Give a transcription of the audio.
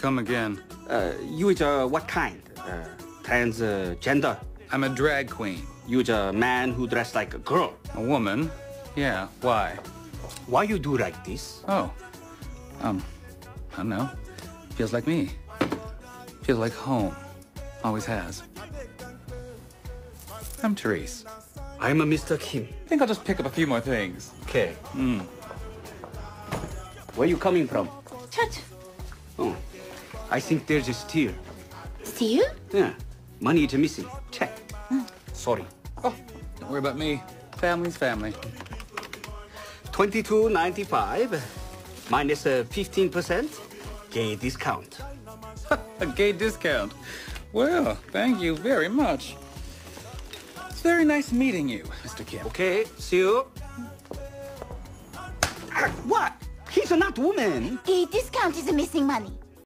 Come again. Uh, you is uh, what kind? Uh, transgender. I'm a drag queen. You is a man who dress like a girl. A woman? Yeah, why? Why you do like this? Oh. Um, I don't know. Feels like me. Feels like home. Always has. I'm Therese. I'm a Mr. Kim. I think I'll just pick up a few more things. Okay. Hmm. Where you coming from? Church. Oh, I think there's a steal. Steal? Yeah, money is missing. Check. Sorry. Oh, don't worry about me. Family's family. Twenty-two ninety-five minus uh, fifteen percent. Gay discount. A gay discount. Well, thank you very much. It's very nice meeting you, Mr. Kim. Okay, see you. What? He's a not woman. Gay discount is a missing money.